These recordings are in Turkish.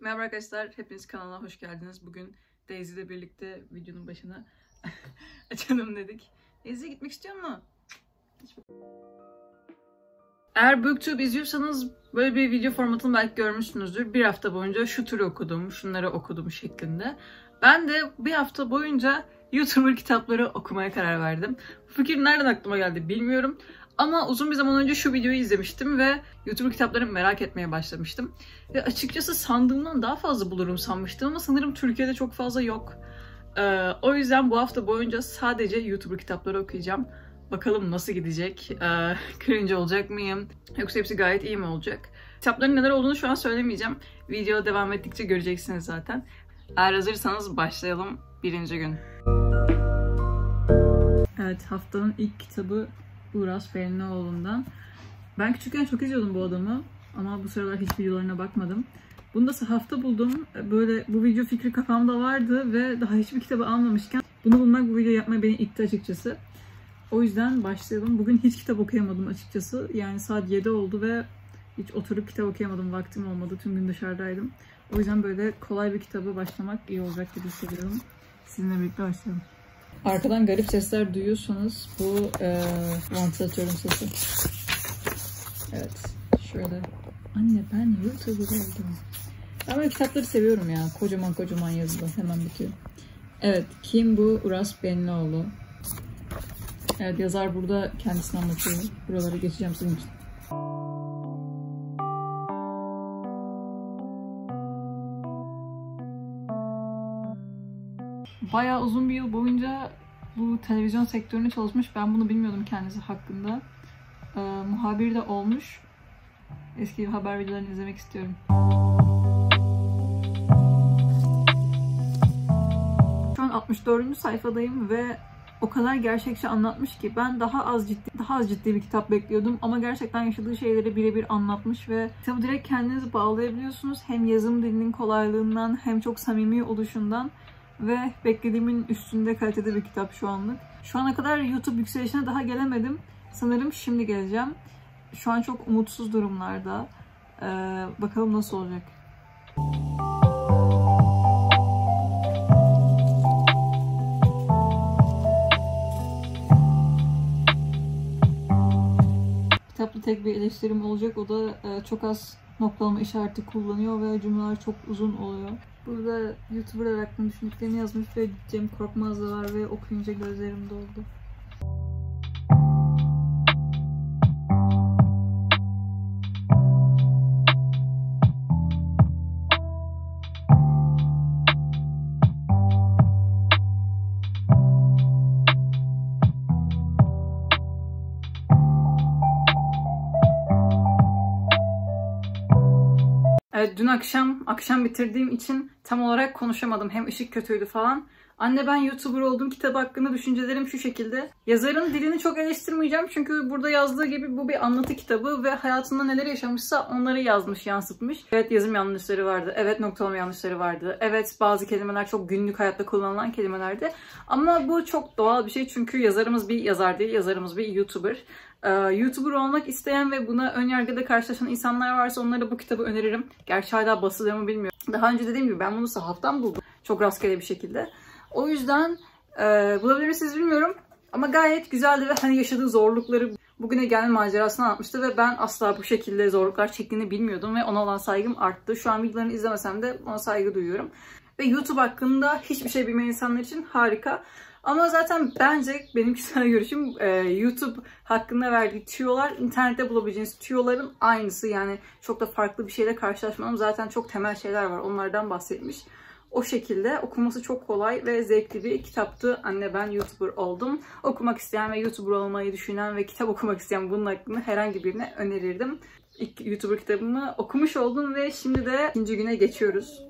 Merhaba arkadaşlar, hepiniz kanalına hoş geldiniz. Bugün Daisy ile birlikte videonun başına açalım dedik. Daisy'ye gitmek istiyor mu? Eğer Booktube izliyorsanız böyle bir video formatını belki görmüşsünüzdür. Bir hafta boyunca şu tür okudum, şunları okudum şeklinde. Ben de bir hafta boyunca YouTuber kitapları okumaya karar verdim. Bu fikir nereden aklıma geldi bilmiyorum. Ama uzun bir zaman önce şu videoyu izlemiştim ve YouTuber kitaplarını merak etmeye başlamıştım. Ve açıkçası sandığımdan daha fazla bulurum sanmıştım ama sanırım Türkiye'de çok fazla yok. Ee, o yüzden bu hafta boyunca sadece YouTuber kitapları okuyacağım. Bakalım nasıl gidecek? Ee, cringe olacak mıyım? Yoksa hepsi gayet iyi mi olacak? Kitapların neler olduğunu şu an söylemeyeceğim. Video devam ettikçe göreceksiniz zaten. Eğer hazırsanız başlayalım. Birinci gün. Evet haftanın ilk kitabı Uras Berlinoğlu'ndan. Ben küçükken çok izliyordum bu adamı ama bu sıralar hiç videolarına bakmadım. Bunu da sahafta buldum. Böyle bu video fikri kafamda vardı ve daha hiçbir kitabı almamışken bunu bulmak bu video yapmaya beni itti açıkçası. O yüzden başlayalım. Bugün hiç kitap okuyamadım açıkçası. Yani saat 7 oldu ve hiç oturup kitap okuyamadım. Vaktim olmadı. Tüm gün dışarıdaydım. O yüzden böyle kolay bir kitabı başlamak iyi olacak gibi hissediyorum. Sizinle birlikte başlayalım. Arkadan garip sesler duyuyorsanız bu e, vantilatörün sesi. Evet. Şöyle. Anne ben YouTuber oldum. Ben böyle kitapları seviyorum ya. Kocaman kocaman yazılı. Hemen bitiyor. Evet. Kim bu? Uras Benlioğlu. Evet yazar burada kendisini anlatıyor. Buralara geçeceğim sizin için. Bayağı uzun bir yıl boyunca bu televizyon sektöründe çalışmış. Ben bunu bilmiyordum kendisi hakkında. Ee, muhabir de olmuş. Eski haber videolarını izlemek istiyorum. Şu an 64. sayfadayım ve o kadar gerçekçi anlatmış ki ben daha az ciddi daha az ciddi bir kitap bekliyordum ama gerçekten yaşadığı şeyleri birebir anlatmış ve kitabı direkt kendiniz bağlayabiliyorsunuz. Hem yazım dilinin kolaylığından hem çok samimi oluşundan ve beklediğimin üstünde kalitede bir kitap şu anlık. Şu ana kadar YouTube yükselişine daha gelemedim. Sanırım şimdi geleceğim. Şu an çok umutsuz durumlarda. Ee, bakalım nasıl olacak. Kitapta tek bir eleştirim olacak. O da e, çok az noktalama işareti kullanıyor ve cümleler çok uzun oluyor. Burada YouTuber hakkında düşündüklerini yazmış ve Cem Korkmaz da var ve okuyunca gözlerim doldu. Evet, dün akşam akşam bitirdiğim için tam olarak konuşamadım. Hem ışık kötüydü falan. Anne ben YouTuber oldum kitabı hakkında düşüncelerim şu şekilde. Yazarın dilini çok eleştirmeyeceğim çünkü burada yazdığı gibi bu bir anlatı kitabı ve hayatında neler yaşamışsa onları yazmış, yansıtmış. Evet yazım yanlışları vardı. Evet noktalama yanlışları vardı. Evet bazı kelimeler çok günlük hayatta kullanılan kelimelerdi. Ama bu çok doğal bir şey çünkü yazarımız bir yazar değil, yazarımız bir YouTuber. Ee, YouTuber olmak isteyen ve buna ön yargıda karşılaşan insanlar varsa onlara bu kitabı öneririm. Gerçi hala basılıyor mu bilmiyorum. Daha önce dediğim gibi ben bunu sahaftan buldum. Çok rastgele bir şekilde. O yüzden e, bulabilir misiniz bilmiyorum. Ama gayet güzeldi ve hani yaşadığı zorlukları bugüne gelme macerasını anlatmıştı ve ben asla bu şekilde zorluklar çektiğini bilmiyordum ve ona olan saygım arttı. Şu an videolarını izlemesem de ona saygı duyuyorum. Ve YouTube hakkında hiçbir şey bilmeyen insanlar için harika. Ama zaten bence benim kişisel görüşüm e, YouTube hakkında verdiği tüyolar internette bulabileceğiniz tüyoların aynısı. Yani çok da farklı bir şeyle karşılaşmam. Zaten çok temel şeyler var. Onlardan bahsetmiş. O şekilde okuması çok kolay ve zevkli bir kitaptı. Anne ben YouTuber oldum. Okumak isteyen ve YouTuber olmayı düşünen ve kitap okumak isteyen bunun hakkında herhangi birine önerirdim. İlk YouTuber kitabımı okumuş oldum ve şimdi de ikinci güne geçiyoruz.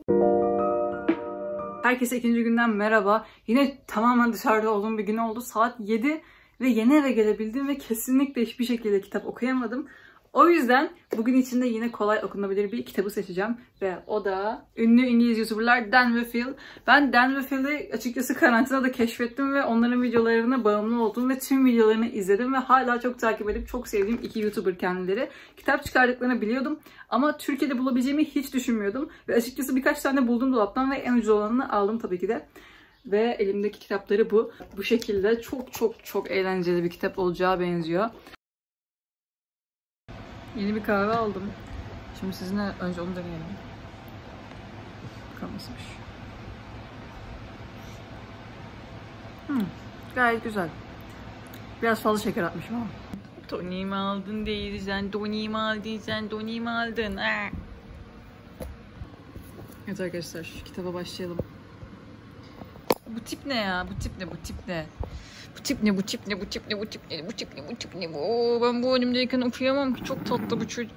Herkese ikinci günden merhaba. Yine tamamen dışarıda olduğum bir gün oldu. Saat 7 ve yeni eve gelebildim ve kesinlikle hiçbir şekilde kitap okuyamadım. O yüzden bugün içinde yine kolay okunabilir bir kitabı seçeceğim. Ve o da ünlü İngiliz YouTuberlar Dan ve Phil. Ben Dan ve Phil'i açıkçası karantinada keşfettim ve onların videolarına bağımlı oldum ve tüm videolarını izledim ve hala çok takip edip çok sevdiğim iki YouTuber kendileri. Kitap çıkardıklarını biliyordum ama Türkiye'de bulabileceğimi hiç düşünmüyordum. Ve açıkçası birkaç tane buldum dolaptan ve en ucuz olanını aldım tabii ki de. Ve elimdeki kitapları bu. Bu şekilde çok çok çok eğlenceli bir kitap olacağı benziyor. Yeni bir kahve aldım. Şimdi sizinle önce onu deneyelim. Bakalım nasılmış. Hmm, gayet güzel. Biraz fazla şeker atmışım ama. Tony mi aldın değil sen, Tony mi aldın sen, Tony mi aldın? Ha. Evet arkadaşlar şu kitaba başlayalım. Bu tip ne ya? Bu tip ne? Bu tip ne? Bu tip ne? Bu tip ne? Bu tip ne? Bu tip ne? Bu tip ne? Bu tip ne? Oo, ben bu önümdeyken okuyamam ki. Çok tatlı bu çocuk.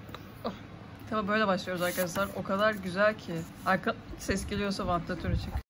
Oh. Tamam böyle başlıyoruz arkadaşlar. O kadar güzel ki. Arka ses geliyorsa vantilatörü çık.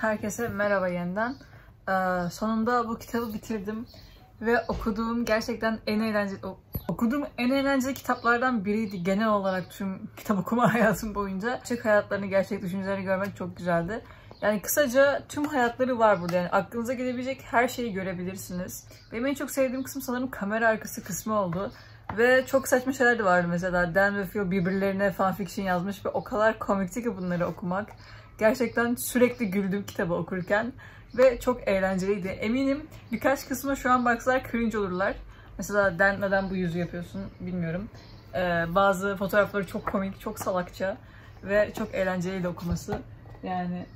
Herkese merhaba yeniden. Ee, sonunda bu kitabı bitirdim ve okuduğum gerçekten en eğlenceli okuduğum en eğlenceli kitaplardan biriydi genel olarak tüm kitap okuma hayatım boyunca. Gerçek hayatlarını, gerçek düşünceleri görmek çok güzeldi. Yani kısaca tüm hayatları var burada. Yani aklınıza gelebilecek her şeyi görebilirsiniz. Benim en çok sevdiğim kısım sanırım kamera arkası kısmı oldu. Ve çok saçma şeyler de vardı mesela. Dan ve Phil birbirlerine fanfiction yazmış ve o kadar komikti ki bunları okumak. Gerçekten sürekli güldüm kitabı okurken ve çok eğlenceliydi. Eminim birkaç kısma şu an baksalar cringe olurlar. Mesela Dan neden bu yüzü yapıyorsun bilmiyorum. Ee, bazı fotoğrafları çok komik, çok salakça ve çok eğlenceliydi okuması. Yani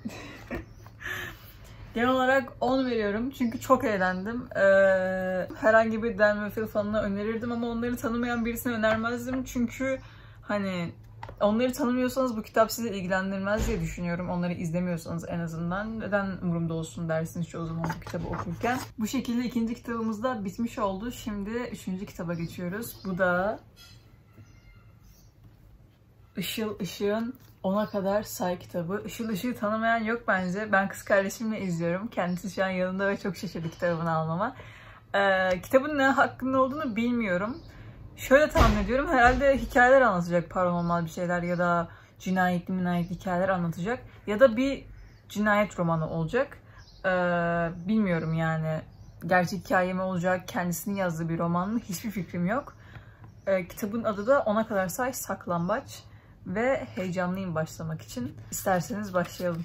genel olarak 10 veriyorum çünkü çok eğlendim. Ee, herhangi bir Dan Phil fanına önerirdim ama onları tanımayan birisine önermezdim çünkü hani onları tanımıyorsanız bu kitap sizi ilgilendirmez diye düşünüyorum. Onları izlemiyorsanız en azından. Neden umurumda olsun dersiniz çoğu zaman bu kitabı okurken. Bu şekilde ikinci kitabımız da bitmiş oldu. Şimdi üçüncü kitaba geçiyoruz. Bu da Işıl Işık'ın Ona Kadar Say kitabı. Işıl Işık'ı tanımayan yok bence. Ben kız kardeşimle izliyorum. Kendisi şu an yanında ve çok şaşırdı kitabını almama. Ee, kitabın ne hakkında olduğunu bilmiyorum. Şöyle tahmin ediyorum. Herhalde hikayeler anlatacak. Paranormal bir şeyler ya da cinayetli minayetli hikayeler anlatacak. Ya da bir cinayet romanı olacak. Ee, bilmiyorum yani. Gerçek hikaye mi olacak? Kendisinin yazdığı bir roman mı? Hiçbir fikrim yok. Ee, kitabın adı da Ona Kadar Say Saklambaç. Ve heyecanlıyım başlamak için. İsterseniz başlayalım.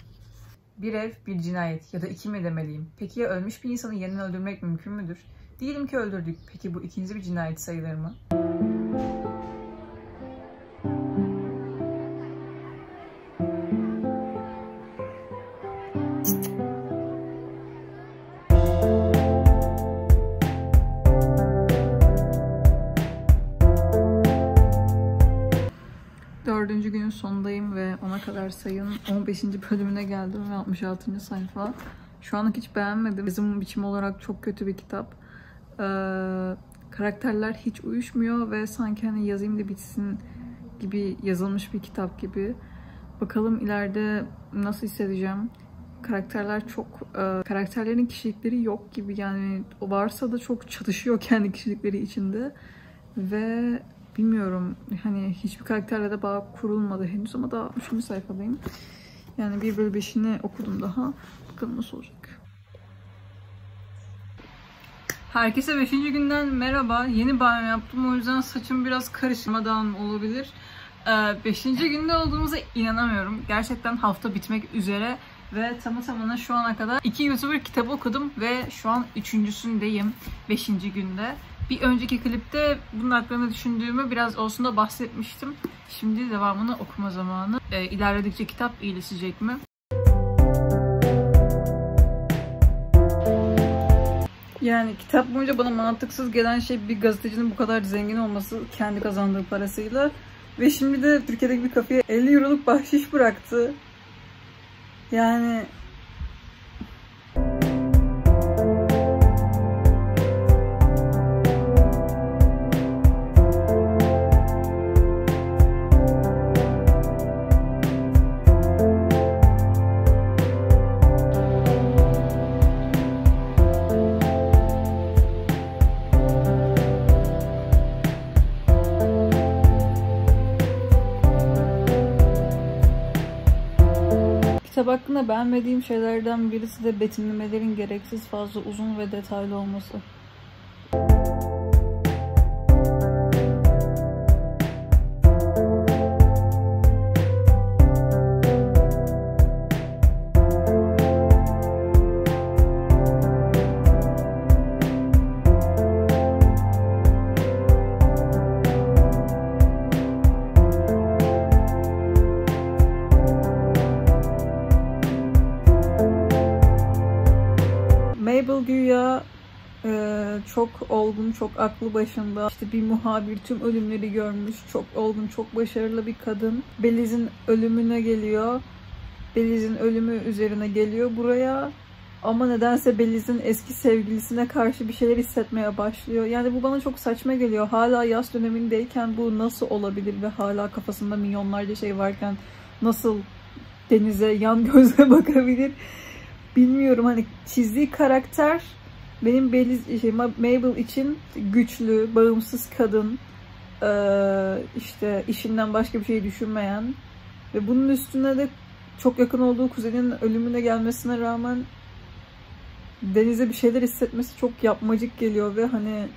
Bir ev, bir cinayet ya da iki mi demeliyim? Peki ya ölmüş bir insanı yeniden öldürmek mümkün müdür? Diyelim ki öldürdük. Peki bu ikinci bir cinayet sayılır mı? Dördüncü günün sonundayım ve ona kadar sayın 15. bölümüne geldim ve 66. sayfa. Şu anlık hiç beğenmedim. Bizim biçim olarak çok kötü bir kitap. Ee, karakterler hiç uyuşmuyor ve sanki hani yazayım da bitsin gibi yazılmış bir kitap gibi. Bakalım ileride nasıl hissedeceğim. Karakterler çok, e, karakterlerin kişilikleri yok gibi yani varsa da çok çatışıyor kendi kişilikleri içinde. Ve bilmiyorum hani hiçbir karakterle de bağ kurulmadı henüz ama daha 3. sayfadayım. Yani 1 bölü 5'ini okudum daha. Bakalım nasıl olacak. Herkese 5. günden merhaba. Yeni banyo yaptım o yüzden saçım biraz karışmadan olabilir. 5. Ee, günde olduğumuza inanamıyorum. Gerçekten hafta bitmek üzere ve tamı tamına şu ana kadar iki YouTuber kitabı okudum ve şu an üçüncüsündeyim 5. günde. Bir önceki klipte bunun hakkında düşündüğümü biraz olsun da bahsetmiştim. Şimdi devamını okuma zamanı. Ee, ilerledikçe kitap iyileşecek mi? Yani kitap boyunca bana mantıksız gelen şey bir gazetecinin bu kadar zengin olması kendi kazandığı parasıyla. Ve şimdi de Türkiye'deki bir kafeye 50 euroluk bahşiş bıraktı. Yani Kitap hakkında beğenmediğim şeylerden birisi de betimlemelerin gereksiz fazla uzun ve detaylı olması. Güya e, çok olgun, çok aklı başında. İşte bir muhabir tüm ölümleri görmüş. Çok olgun, çok başarılı bir kadın. Beliz'in ölümüne geliyor. Beliz'in ölümü üzerine geliyor buraya. Ama nedense Beliz'in eski sevgilisine karşı bir şeyler hissetmeye başlıyor. Yani bu bana çok saçma geliyor. Hala yaz dönemindeyken bu nasıl olabilir ve hala kafasında milyonlarca şey varken nasıl denize yan gözle bakabilir? Bilmiyorum hani çizdiği karakter benim Beliz, şey, Mabel için güçlü, bağımsız kadın, işte işinden başka bir şey düşünmeyen ve bunun üstüne de çok yakın olduğu kuzenin ölümüne gelmesine rağmen Deniz'e bir şeyler hissetmesi çok yapmacık geliyor ve hani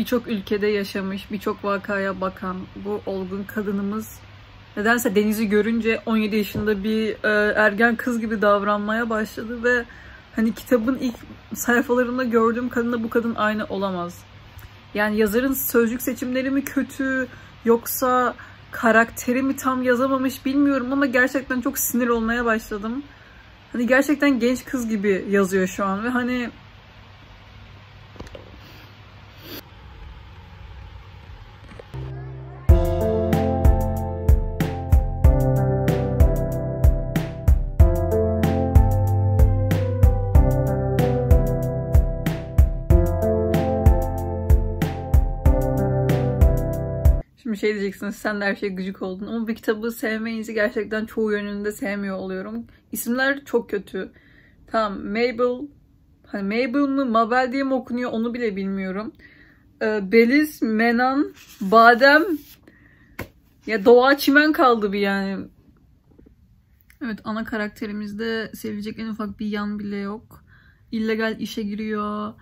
birçok ülkede yaşamış, birçok vakaya bakan bu olgun kadınımız nedense Deniz'i görünce 17 yaşında bir e, ergen kız gibi davranmaya başladı ve hani kitabın ilk sayfalarında gördüğüm kadınla bu kadın aynı olamaz. Yani yazarın sözcük seçimleri mi kötü yoksa karakteri mi tam yazamamış bilmiyorum ama gerçekten çok sinir olmaya başladım. Hani gerçekten genç kız gibi yazıyor şu an ve hani şey diyeceksiniz sen de her şeye gıcık oldun ama bir kitabı sevmeyince gerçekten çoğu yönünde sevmiyor oluyorum. İsimler çok kötü. Tamam Mabel hani Mabel mı Mabel diye mi okunuyor onu bile bilmiyorum. Ee, Beliz, Menan, Badem ya Doğa Çimen kaldı bir yani. Evet ana karakterimizde sevecek en ufak bir yan bile yok. İllegal işe giriyor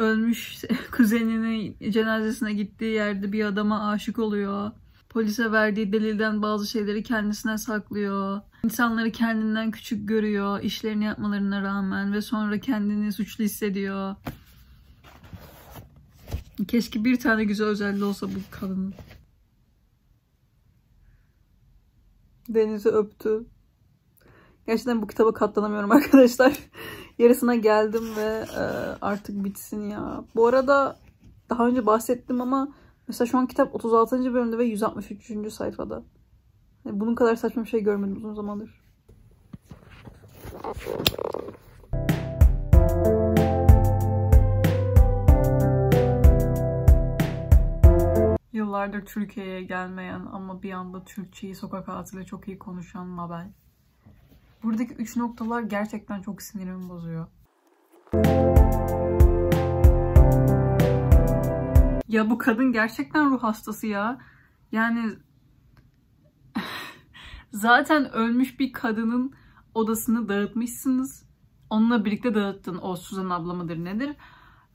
ölmüş kuzeninin cenazesine gittiği yerde bir adama aşık oluyor. Polise verdiği delilden bazı şeyleri kendisine saklıyor. İnsanları kendinden küçük görüyor işlerini yapmalarına rağmen ve sonra kendini suçlu hissediyor. Keşke bir tane güzel özelliği olsa bu kadın. Deniz'i öptü. Gerçekten bu kitaba katlanamıyorum arkadaşlar. Yarısına geldim ve e, artık bitsin ya. Bu arada daha önce bahsettim ama mesela şu an kitap 36. bölümde ve 163. sayfada. Yani bunun kadar saçma bir şey görmedim uzun zamandır. Yıllardır Türkiye'ye gelmeyen ama bir anda Türkçeyi sokak ağzıyla çok iyi konuşan Mabel. Buradaki üç noktalar gerçekten çok sinirimi bozuyor. Ya bu kadın gerçekten ruh hastası ya. Yani zaten ölmüş bir kadının odasını dağıtmışsınız. Onunla birlikte dağıttın o Suzan abla mıdır nedir?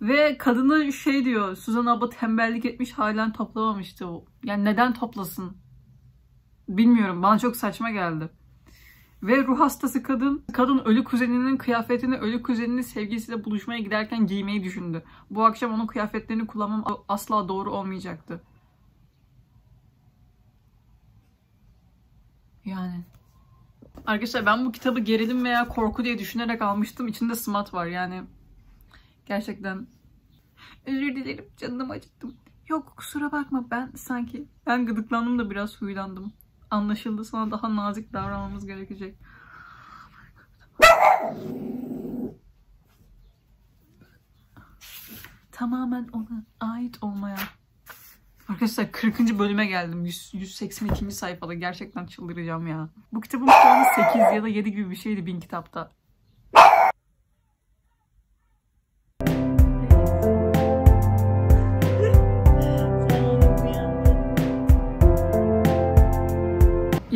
Ve kadını şey diyor Suzan abla tembellik etmiş halen toplamamıştı. Yani neden toplasın? Bilmiyorum bana çok saçma geldi. Ve ruh hastası kadın, kadın ölü kuzeninin kıyafetini ölü kuzeninin sevgilisiyle buluşmaya giderken giymeyi düşündü. Bu akşam onun kıyafetlerini kullanmam asla doğru olmayacaktı. Yani. Arkadaşlar ben bu kitabı gerilim veya korku diye düşünerek almıştım. İçinde SMAT var yani. Gerçekten. Özür dilerim canım acıttım. Yok kusura bakma ben sanki ben gıdıklandım da biraz huylandım. Anlaşıldı sana daha nazik davranmamız gerekecek. Tamamen ona ait olmaya. Arkadaşlar 40. bölüme geldim. 100, 182. sayfada. Gerçekten çıldıracağım ya. Bu kitabın puanı 8 ya da 7 gibi bir şeydi bin kitapta.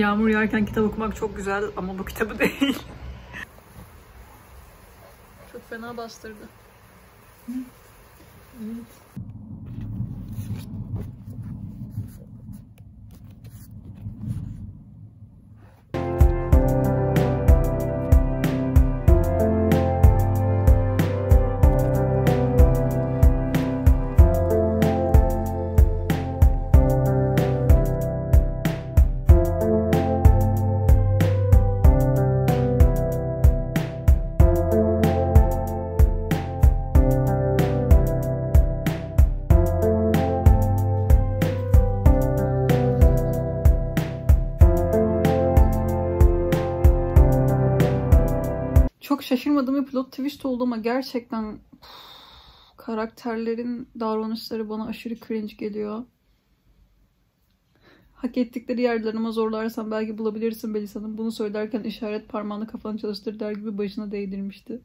Yağmur yağarken kitap okumak çok güzel ama bu kitabı değil. çok fena bastırdı. Evet. Çok şaşırmadığım bir plot twist oldu ama gerçekten uf, karakterlerin davranışları bana aşırı cringe geliyor. Hak ettikleri yerlerime zorlarsan belki bulabilirsin Belisa'nın. Bunu söylerken işaret parmağını kafanı çalıştır der gibi başına değdirmişti.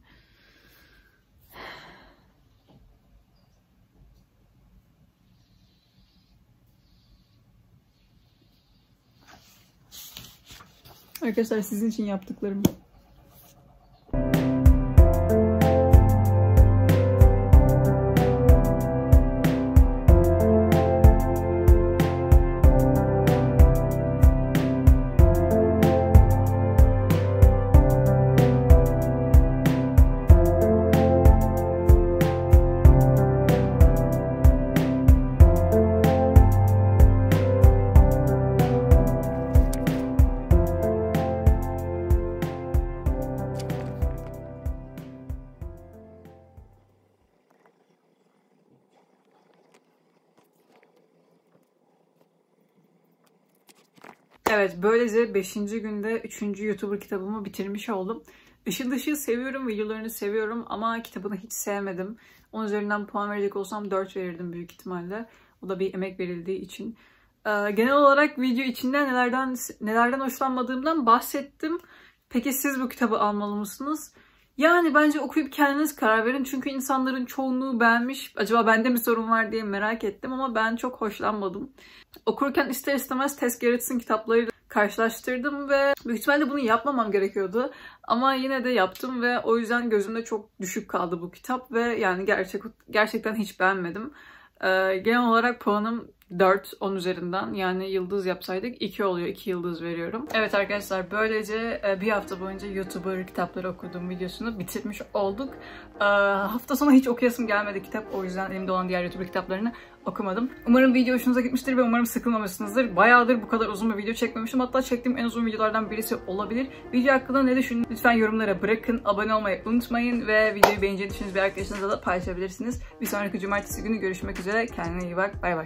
Arkadaşlar sizin için yaptıklarım. Evet böylece 5. günde 3. YouTuber kitabımı bitirmiş oldum. Işıl Işık'ı seviyorum, videolarını seviyorum ama kitabını hiç sevmedim. 10 üzerinden puan verecek olsam 4 verirdim büyük ihtimalle. O da bir emek verildiği için. Ee, genel olarak video içinde nelerden nelerden hoşlanmadığımdan bahsettim. Peki siz bu kitabı almalı mısınız? Yani bence okuyup kendiniz karar verin. Çünkü insanların çoğunluğu beğenmiş. Acaba bende mi sorun var diye merak ettim ama ben çok hoşlanmadım. Okurken ister istemez Tess Gerritsen kitapları karşılaştırdım ve büyük ihtimalle bunu yapmamam gerekiyordu. Ama yine de yaptım ve o yüzden gözümde çok düşük kaldı bu kitap ve yani gerçek gerçekten hiç beğenmedim. Ee, genel olarak puanım 4 10 üzerinden yani yıldız yapsaydık 2 oluyor 2 yıldız veriyorum. Evet arkadaşlar böylece e, bir hafta boyunca YouTuber kitapları okuduğum videosunu bitirmiş olduk. Ee, hafta sonu hiç okuyasım gelmedi kitap o yüzden elimde olan diğer YouTuber kitaplarını okumadım. Umarım video hoşunuza gitmiştir ve umarım sıkılmamışsınızdır. Bayağıdır bu kadar uzun bir video çekmemiştim. Hatta çektiğim en uzun videolardan birisi olabilir. Video hakkında ne düşündüğünüzü lütfen yorumlara bırakın. Abone olmayı unutmayın ve videoyu beğeneceğini düşündüğünüz bir arkadaşınızla da paylaşabilirsiniz. Bir sonraki cumartesi günü görüşmek üzere. Kendine iyi bak. Bay bay.